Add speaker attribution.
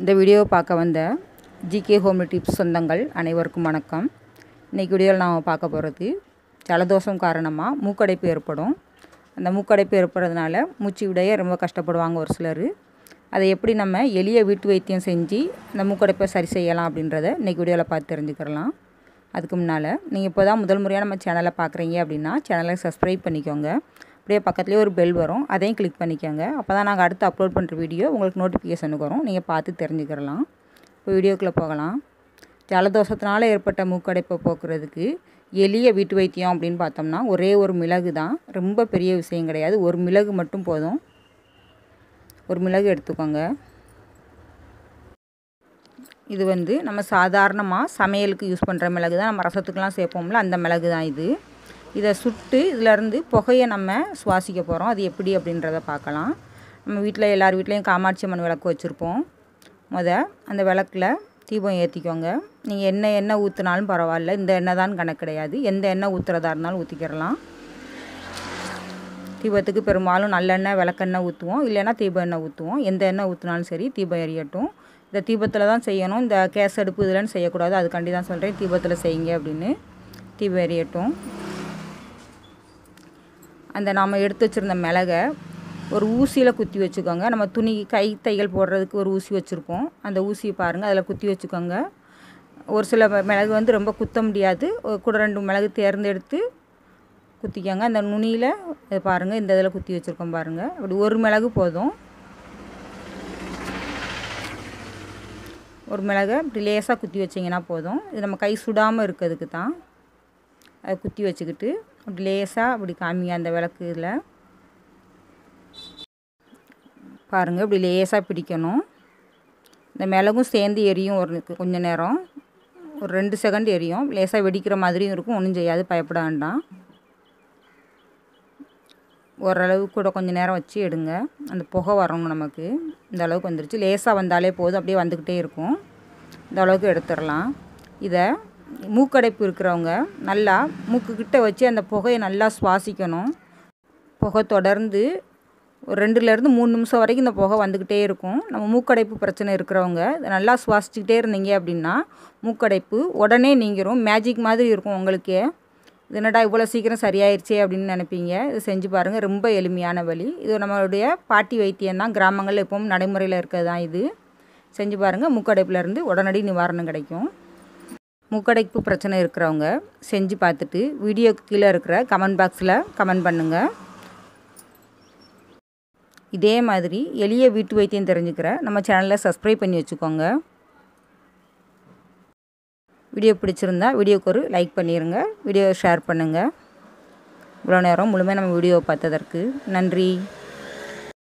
Speaker 1: இந்த வீடியோவை பார்க்க வந்த ஜிகே ஹோம் டிப்ஸ் சொந்தங்கள் அனைவருக்கும் வணக்கம். இன்றைக்கி வீடியோவில் நாம் பார்க்க போகிறது ஜலதோஷம் காரணமாக மூக்கடைப்பு ஏற்படும். அந்த மூக்கடைப்பு ஏற்படுறதுனால மூச்சு விடைய ரொம்ப கஷ்டப்படுவாங்க ஒரு சிலர். அதை எப்படி நம்ம எளிய வீட்டு வைத்தியம் செஞ்சு அந்த மூக்கடைப்பை சரி செய்யலாம் அப்படின்றத இன்றைக்கி வீடியோவில் பார்த்து தெரிஞ்சுக்கிறலாம். அதுக்கு முன்னால் நீங்கள் இப்போ தான் முதல் முறையாக நம்ம சேனலை பார்க்குறீங்க அப்படின்னா சேனலை சப்ஸ்கிரைப் பண்ணிக்கோங்க. அப்படியே பக்கத்துலேயே ஒரு பெல் வரும். அதையும் கிளிக் பண்ணிக்கோங்க. அப்போ தான் நாங்கள் அடுத்து அப்லோட் பண்ணுற வீடியோ உங்களுக்கு நோட்டிஃபிகேஷனுக்கு வரும். நீங்கள் பார்த்து தெரிஞ்சுக்கிறலாம் இப்போ வீடியோக்குள்ளே போகலாம். ஜலதோஷத்தினால ஏற்பட்ட மூக்கடைப்பை போக்குறதுக்கு எளிய வீட்டு வைத்தியம் அப்படின்னு பார்த்தோம்னா ஒரே ஒரு மிளகு தான். ரொம்ப பெரிய விஷயம் கிடையாது. ஒரு மிளகு மட்டும் போதும். ஒரு மிளகு எடுத்துக்கோங்க. இது வந்து நம்ம சாதாரணமாக சமையலுக்கு யூஸ் பண்ணுற மிளகு தான் நம்ம ரசத்துக்கெலாம் சேர்ப்போம்ல அந்த மிளகு தான் இது. இதை சுட்டு இதிலேருந்து புகையை நம்ம சுவாசிக்க போகிறோம் அது எப்படி அப்படின்றத பார்க்கலாம். நம்ம வீட்டில் எல்லார் வீட்லேயும் காமாட்சி அம்மன் விளக்கு வச்சுருப்போம். முத அந்த விளக்கில் தீபம் ஏற்றிக்கோங்க நீங்கள் என்ன எண்ணெய் ஊற்றினாலும் பரவாயில்ல. இந்த எண்ணெய் தான் கணக்கு கிடையாது. எந்த எண்ணெய் ஊற்றுறதா இருந்தாலும் ஊற்றிக்கிறலாம் தீபத்துக்கு பெரும்பாலும் நல்லெண்ணெய் விளக்கெண்ணெய் ஊற்றுவோம் இல்லைன்னா தீப எண்ணெய் ஊற்றுவோம் எந்த எண்ணெய் ஊற்றினாலும் சரி தீபம் எரியட்டும். இந்த தீபத்தில் தான் செய்யணும். இந்த கேஸ் அடுப்பு இதெல்லாம் செய்யக்கூடாது. அதுக்காண்டி தான் சொல்கிறேன் தீபத்தில் செய்யுங்க அப்படின்னு. தீபம் எரியட்டும். அந்த நாம் எடுத்து வச்சுருந்த மிளகை ஒரு ஊசியில் குத்தி வச்சுக்கோங்க. நம்ம துணி கை தையல் போடுறதுக்கு ஒரு ஊசி வச்சுருப்போம். அந்த ஊசியை பாருங்கள் அதில் குத்தி வச்சுக்கோங்க. ஒரு சில மிளகு வந்து ரொம்ப குத்த முடியாது. கூட ரெண்டு மிளகு தேர்ந்தெடுத்து குத்திக்கோங்க. அந்த நுனியில் இது பாருங்கள் இந்த இதில் குத்தி வச்சுருக்கோம் பாருங்கள் அப்படி ஒரு மிளகு போதும். ஒரு மிளகை இப்படி லேசாக குத்தி வச்சிங்கன்னா போதும். இது நம்ம கை சுடாமல் இருக்கிறதுக்கு தான். அதை குத்தி வச்சுக்கிட்டு அப்படி லேசாக அப்படி காமிங்க அந்த விளக்கு இதில். பாருங்கள் இப்படி லேசாக பிடிக்கணும். இந்த மிளகும் சேர்ந்து எரியும் ஒரு கொஞ்சம் நேரம். ஒரு ரெண்டு செகண்ட் எரியும். லேசாக வெடிக்கிற மாதிரியும் இருக்கும் ஒன்றும் செய்யாது பயப்பட வேண்டாம். ஓரளவு கூட கொஞ்சம் நேரம் வச்சு எடுங்க. அந்த புகை வரணும் நமக்கு. இந்த அளவுக்கு வந்துருச்சு. லேசாக வந்தாலே போதும் அப்படியே வந்துக்கிட்டே இருக்கும். இந்த அளவுக்கு எடுத்துடலாம். இதை மூக்கடைப்பு இருக்கிறவங்க நல்லா மூக்குக்கிட்ட வச்சு அந்த புகையை நல்லா சுவாசிக்கணும். புகை தொடர்ந்து ஒரு ரெண்டுலேருந்து மூணு நிமிஷம் வரைக்கும் இந்த புகை வந்துக்கிட்டே இருக்கும். நம்ம மூக்கடைப்பு பிரச்சனை இருக்கிறவங்க நல்லா சுவாசிச்சுக்கிட்டே இருந்தீங்க அப்படின்னா மூக்கடைப்பு உடனே நீங்கிரும். மேஜிக் மாதிரி இருக்கும் உங்களுக்கே. இது என்னடா இவ்வளோ சீக்கிரம் சரியாயிருச்சே அப்படின்னு நினைப்பீங்க. இது செஞ்சு பாருங்கள் ரொம்ப எளிமையான வழி. இது நம்மளுடைய பாட்டி வைத்தியம் தான். கிராமங்களில் எப்பவும் நடைமுறையில் இருக்கிறது தான் இது. செஞ்சு பாருங்கள் மூக்கடைப்புலேருந்து உடனடி நிவாரணம் கிடைக்கும். மூக்கடைப்பு பிரச்சனை இருக்கிறவங்க செஞ்சு பார்த்துட்டு வீடியோக்கு கீழே இருக்கிற கமெண்ட் பாக்ஸில் கமெண்ட் பண்ணுங்கள் இதே மாதிரி எளிய வீட்டு வைத்தியம் தெரிஞ்சுக்கிற நம்ம சேனலில் சப்ஸ்கிரைப் பண்ணி வச்சுக்கோங்க. வீடியோ பிடிச்சிருந்தா வீடியோக்கு ஒரு லைக் பண்ணிடுங்க வீடியோவை ஷேர் பண்ணுங்கள் இவ்வளோ நேரம் முழுமையாக நம்ம வீடியோவை பார்த்ததற்கு நன்றி.